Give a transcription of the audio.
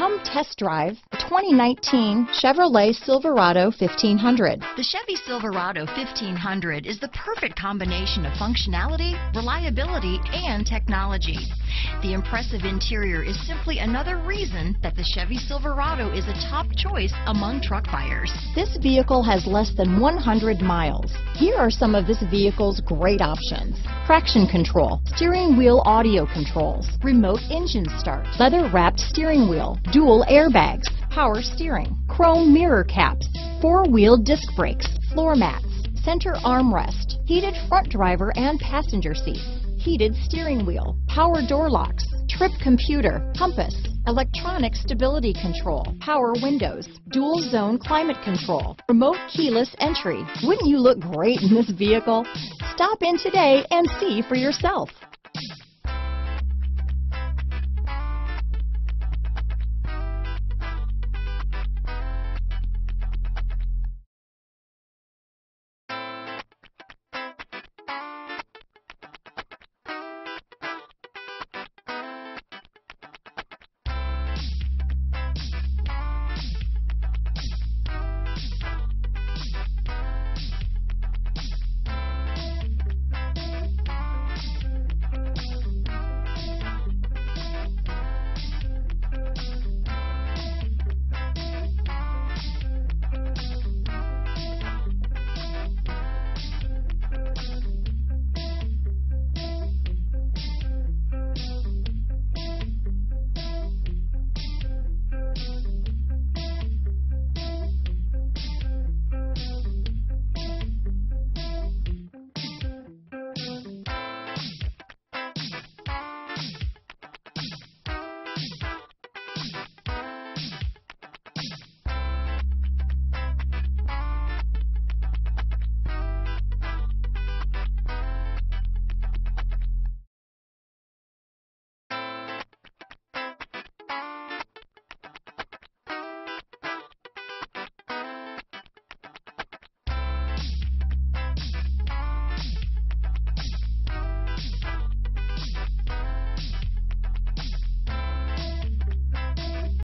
Come test drive 2019 Chevrolet Silverado 1500. The Chevy Silverado 1500 is the perfect combination of functionality, reliability, and technology. The impressive interior is simply another reason that the Chevy Silverado is a top choice among truck buyers. This vehicle has less than 100 miles. Here are some of this vehicle's great options. Traction control, steering wheel audio controls, remote engine start, leather wrapped steering wheel, dual airbags, power steering, chrome mirror caps, four-wheel disc brakes, floor mats, center armrest, heated front driver and passenger seats, heated steering wheel, power door locks, trip computer, compass, electronic stability control, power windows, dual zone climate control, remote keyless entry. Wouldn't you look great in this vehicle? Stop in today and see for yourself.